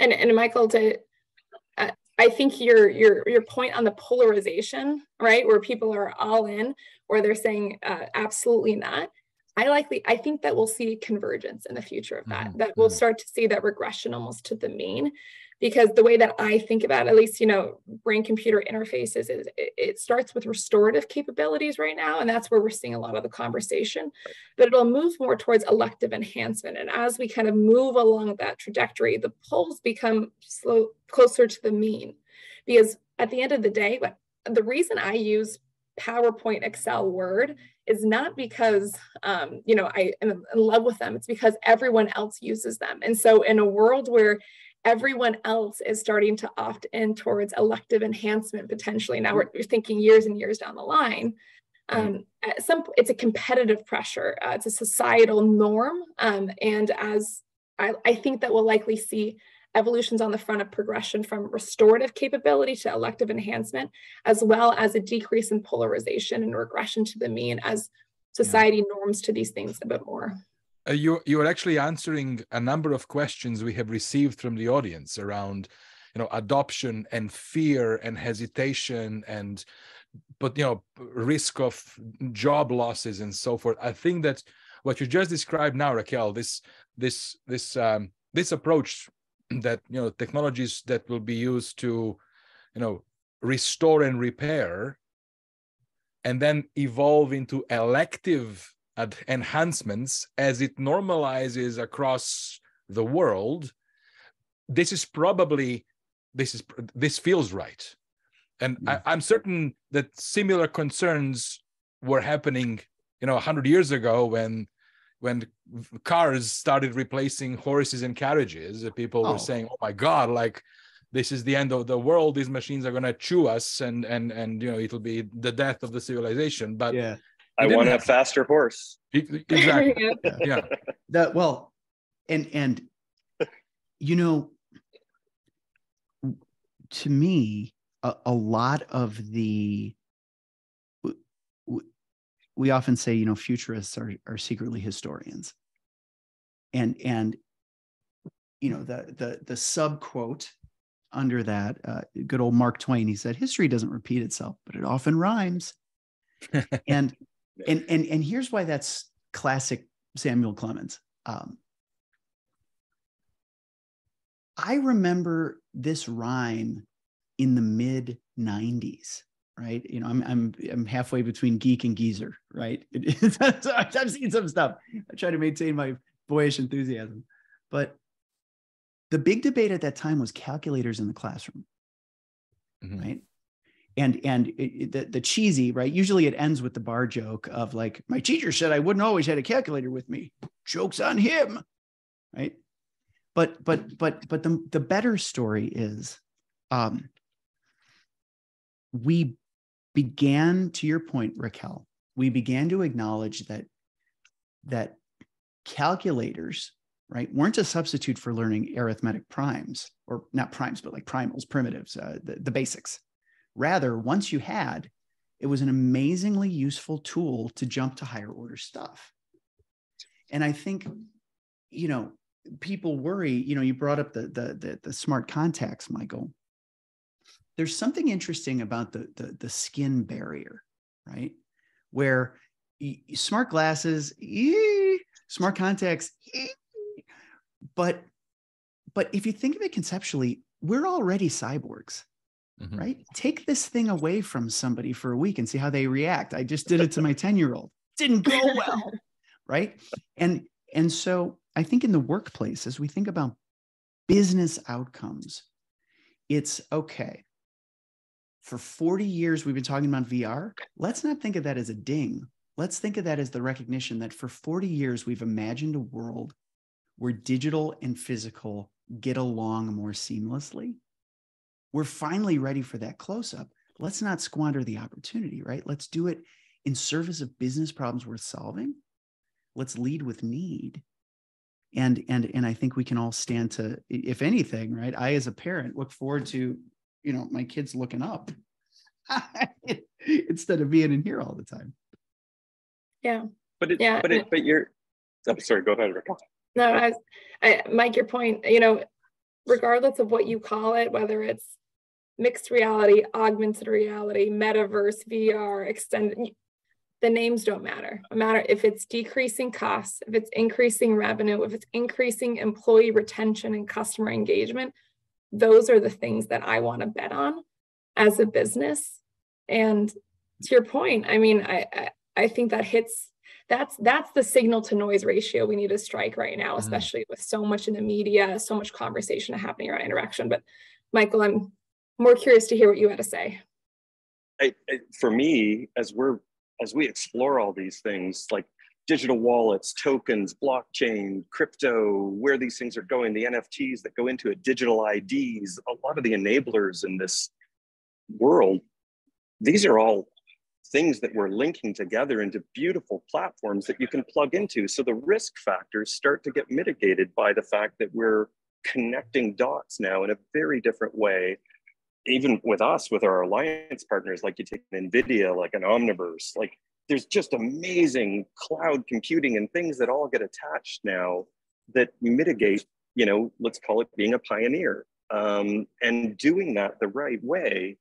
And, and Michael, to I think your your your point on the polarization, right, where people are all in, or they're saying uh, absolutely not I likely, I think that we'll see convergence in the future of that, Mhm, that we'll mhm. start to see that regression almost to the mean. Because the way that I think about, at least, you know, brain computer interfaces is it, it starts with restorative capabilities right now. And that's where we're seeing a lot of the conversation. But it'll move more towards elective enhancement. And as we kind of move along that trajectory, the poles become slow closer to the mean. Because at the end of the day, but the reason I use PowerPoint, Excel, Word is not because um, you know I am in love with them. It's because everyone else uses them. And so in a world where everyone else is starting to opt in towards elective enhancement potentially, now we're, we're thinking years and years down the line. Um, at some it's a competitive pressure. Uh, it's a societal norm, um, and as I, I think that we'll likely see evolutions on the front of progression from restorative capability to elective enhancement, as well as a decrease in polarization and regression to the mean as society norms to these things a bit more. Uh, you you are actually answering a number of questions we have received from the audience around you know adoption and fear and hesitation and but you know risk of job losses and so forth i think that what you just described now raquel this this this um, this approach that you know technologies that will be used to you know restore and repair and then evolve into elective ad- enhancements as it normalizes across the world this is probably this is this feels right. And I, i'm certain that similar concerns were happening you know 100 years ago when when cars started replacing horses and carriages people Oh. were saying oh my god like this is the end of the world these machines are going to chew us and and and you know it'll be the death of the civilization but yeah. I didn't want a faster horse. exactly *laughs* Yeah. yeah That well, and and you know, to me, a, a lot of the w- w- we often say, you know, futurists are are secretly historians, and and you know the the the sub quote under that uh, good old Mark Twain, he said, history doesn't repeat itself, but it often rhymes, *laughs* and and and and here's why that's classic Samuel Clemens. Um, I remember this rhyme in the mid 90s, right? You know, I'm I'm I'm halfway between geek and geezer, right? *laughs* I've seen some stuff. I try to maintain my boyish enthusiasm. But the big debate at that time was calculators in the classroom Mhm. right and and it, it- the, the cheesy right usually it ends with the bar joke of like my teacher said i wouldn't always had a calculator with me jokes on him right but but but but the, the better story is um we began to your point raquel we began to acknowledge that that calculators right weren't a substitute for learning arithmetic primes or not primes but like primals primitives uh, the, the basics. Rather once you had it was an amazingly useful tool to jump to higher order stuff. And i think you know people worry you know you brought up the the the, the smart contacts michael there's something interesting about the the, the skin barrier right? Where smart glasses smart contacts but but if you think of it conceptually we're already cyborgs Mhm. right? Take this thing away from somebody for a week and see how they react. I just did it to my *laughs* 10 year old didn't go well right? And and so i think in the workplace as we think about business outcomes it's okay for 40 years we've been talking about vr let's not think of that as a ding. Let's think of that as the recognition that for 40 years we've imagined a world where digital and physical get along more seamlessly. We're finally ready for that close up let's not squander the opportunity right? Let's do it in service of business problems worth solving. Let's lead with need. And and and i think we can all stand to if anything right? I as a parent look forward to you know my kids looking up *laughs* instead of being in here all the time Yeah. But it, Yeah, but it, but you're. I'm sorry. Go ahead, Raquel. No, I, I, Mike, your point, you know, regardless of what you call it, whether it's mixed reality, augmented reality, metaverse, VR, extended, the names don't matter. No matter if it's decreasing costs, if it's increasing revenue, if it's increasing employee retention and customer engagement, those are the things that I want to bet on as a business. And to your point, I mean, I, I, I think that hits that's that's the signal to noise ratio we need to strike right now, mm-hmm. especially mm. with so much in the media, so much conversation happening around interaction. But Michael, I'm more curious to hear what you had to say. I, I, for me, as we're as we explore all these things like digital wallets, tokens, blockchain, crypto, where these things are going, the NFTs that go into it, digital IDs, a lot of the enablers in this world, these are all things that we're linking together into beautiful platforms that you can plug into. So the risk factors start to get mitigated by the fact that we're connecting dots now in a very different way even with us, with our alliance partners, like you take an NVIDIA, like an Omniverse, like there's just amazing cloud computing and things that all get attached now that mitigate, you know, let's call it being a pioneer. Um, and doing that the right way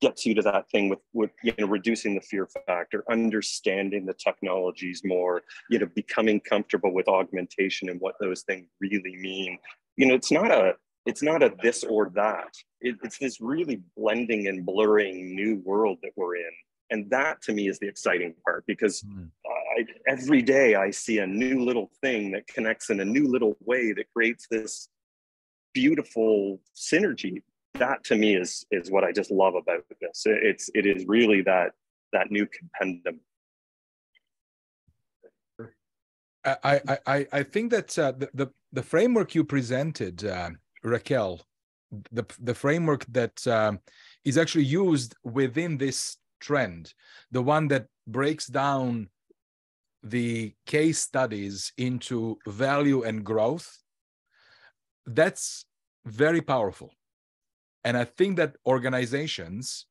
gets you to that thing with, with you know reducing the fear factor understanding the technologies more you know becoming comfortable with augmentation and what those things really mean you know it's not a it's not a this or that. It, it's this really blending and blurring new world that we're in. And that to me is the exciting part because mm. I, every day I see a new little thing that connects in a new little way that creates this beautiful synergy. That to me is is what I just love about this. It's it is really that that new compendium. I I I think that uh, the, the the framework you presented. Uh, Raquel, the, the framework that um, is actually used within this trend, the one that breaks down the case studies into value and growth, that's very powerful. And I think that organizations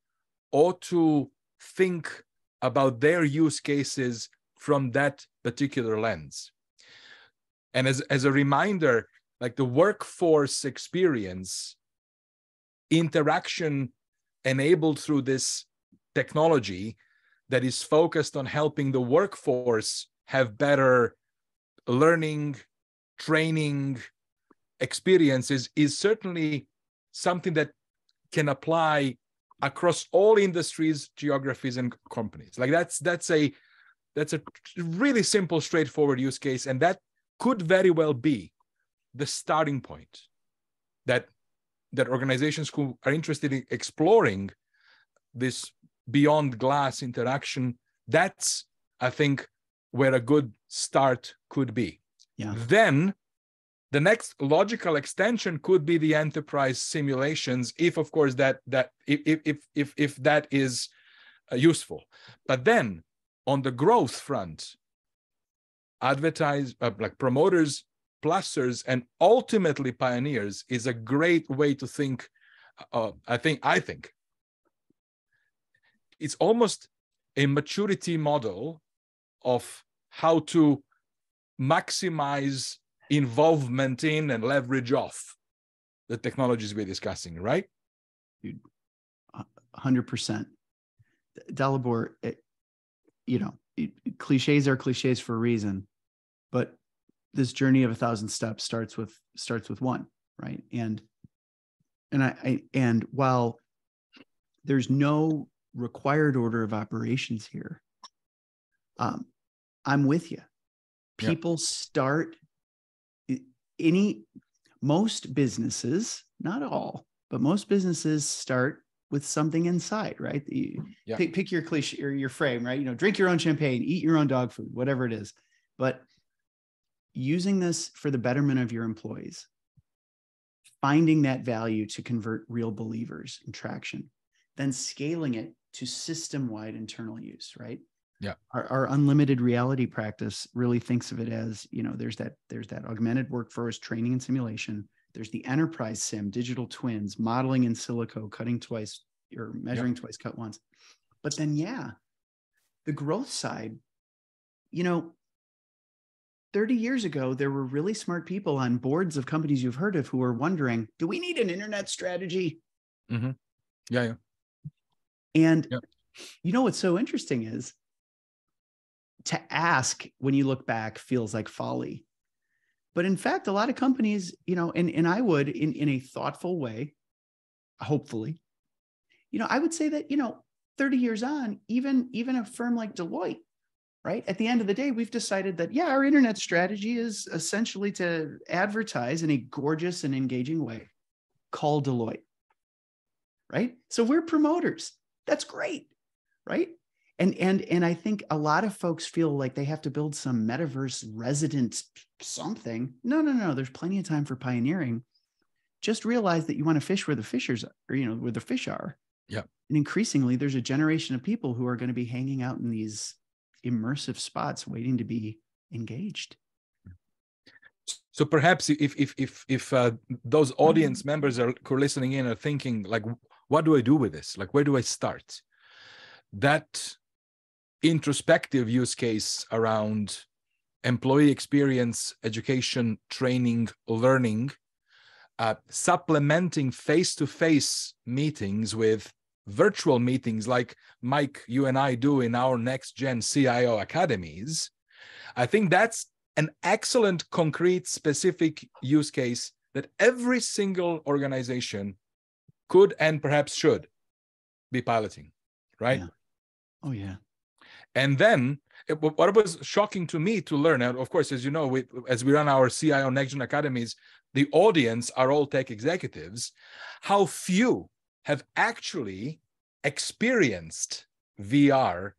ought to think about their use cases from that particular lens. And as, as a reminder, like the workforce experience interaction enabled through this technology that is focused on helping the workforce have better learning training experiences is certainly something that can apply across all industries geographies and companies. Like that's that's a that's a really simple straightforward use case and that could very well be the starting point that that organizations who are interested in exploring this beyond glass interaction that's i think where a good start could be. Yeah. Then the next logical extension could be the enterprise simulations if of course that that if if if if that is uh, useful. But then on the growth front advertise uh, like promoters Plussers and ultimately pioneers is a great way to think uh, i think i think it's almost a maturity model of how to maximize involvement in and leverage off the technologies we're discussing right? 100% dalibor it, you know it, cliches are cliches for a reason but this journey of a thousand steps starts with starts with one right? And and I, I and while there's no required order of operations here um i'm with you people start any most businesses not all but most businesses start with something inside right? You, yeah. pick, pick your cliche or your frame right? You know drink your own champagne eat your own dog food whatever it is. But using this for the betterment of your employees, finding that value to convert real believers and traction, then scaling it to system wide internal use, right? Yeah. Our, our, unlimited reality practice really thinks of it as, you know, there's that, there's that augmented workforce training and simulation. There's the enterprise sim, digital twins, modeling in silico, cutting twice or measuring yeah. twice, cut once. But then, yeah, the growth side, you know, 30 years ago, there were really smart people on boards of companies you've heard of who were wondering, do we need an internet strategy? Mm-hmm. Yeah, yeah. And you know what's so interesting is to ask when you look back feels like folly. But in fact, a lot of companies, you know, and, and I would in, in a thoughtful way, hopefully, you know, I would say that, you know, 30 years on, even, even a firm like Deloitte, right? At the end of the day, we've decided that, yeah, our internet strategy is essentially to advertise in a gorgeous and engaging way. Call Deloitte, right? So we're promoters. That's great, right? and and and i think a lot of folks feel like they have to build some metaverse resident something. No no no there's plenty of time for pioneering. Just realize that you want to fish where the fishers are or, you know where the fish are. Yeah. And increasingly there's a generation of people who are going to be hanging out in these immersive spots waiting to be engaged. So perhaps if if if if uh, those audience members are who are listening in are thinking like what do i do with this like where do i start that introspective use case around employee experience, education, training, learning, uh, supplementing face to face meetings with virtual meetings like Mike, you and I do in our next gen CIO academies. I think that's an excellent, concrete, specific use case that every single organization could and perhaps should be piloting, right? Yeah. Oh, yeah. And then what was shocking to me to learn, and of course, as you know, we, as we run our CIO Next Gen Academies, the audience are all tech executives, how few have actually experienced VR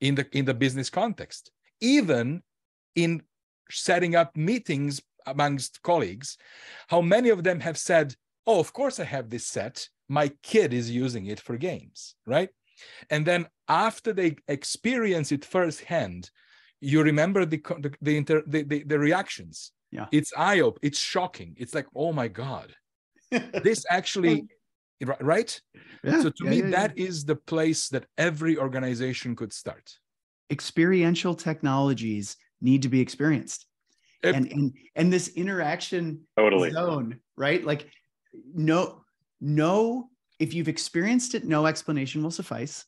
in the in the business context, even in setting up meetings amongst colleagues. How many of them have said, "Oh, of course I have this set. My kid is using it for games," right? And then after they experience it firsthand, you remember the the the, inter, the, the, the reactions. Yeah, it's eye opening. It's shocking. It's like, oh my god, *laughs* this actually, right? Yeah, so to yeah, me, yeah, that is the place that every organization could start. Experiential technologies need to be experienced, It- and and and this interaction Totally. zone, right? Like, no, no. If you've experienced it, no explanation will suffice.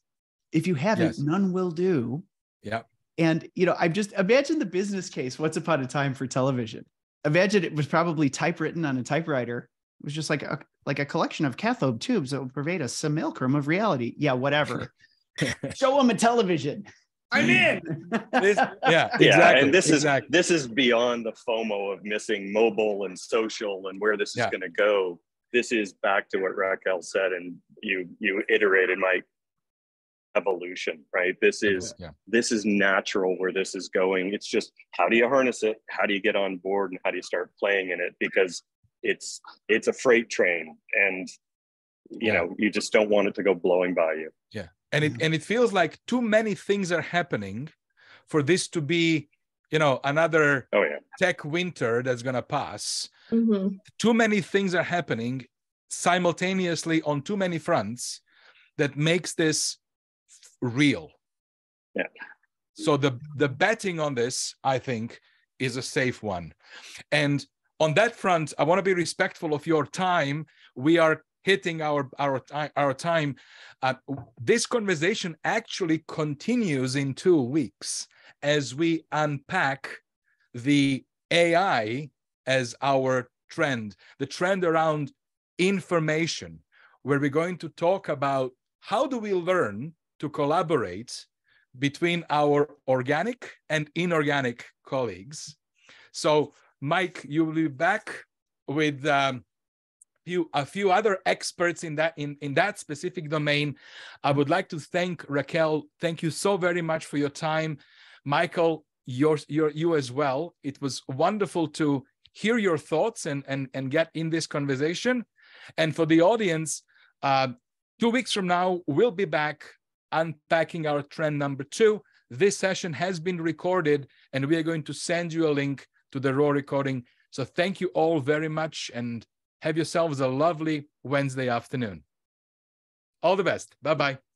If you haven't, Yes. none will do. Yeah. And you know, I've just imagine the business case. Once upon a time for television. Imagine it was probably typewritten on a typewriter. It was just like a like a collection of cathode tubes that would pervade a simulacrum of reality. Yeah, whatever. *laughs* Show them a television. I'm in. This- *laughs* yeah, yeah exactly. and this exactly. is this is beyond the fomo of missing mobile and social and where this is Yeah. going to go this is back to what raquel said and you you iterated my evolution right? This is yeah. this is natural where this is going. It's just how do you harness it? How do you get on board and how do you start playing in it? Because it's it's a freight train and you Yeah. know you just don't want it to go blowing by you. Yeah, and it and it feels like too many things are happening for this to be you know another oh yeah. tech winter that's going to pass. Mhm. too many things are happening simultaneously on too many fronts that makes this real. Yeah. so the the betting on this i think is a safe one. And on that front i want to be respectful of your time. We are hitting our our our time. Uh, this conversation actually continues in two weeks as we unpack the ai as our trend, the trend around information, where we're going to talk about how do we learn to collaborate between our organic and inorganic colleagues. So, Mike, you will be back with um, few, a few other experts in that in, in that specific domain. I would like to thank Raquel. Thank you so very much for your time, Michael. Your, your, you as well. It was wonderful to hear your thoughts and and and get in this conversation. And for the audience uh, two weeks from now we'll be back unpacking our trend number two. This session has been recorded and we are going to send you a link to the raw recording. So thank you all very much and have yourselves a lovely wednesday afternoon. All the best. Bye bye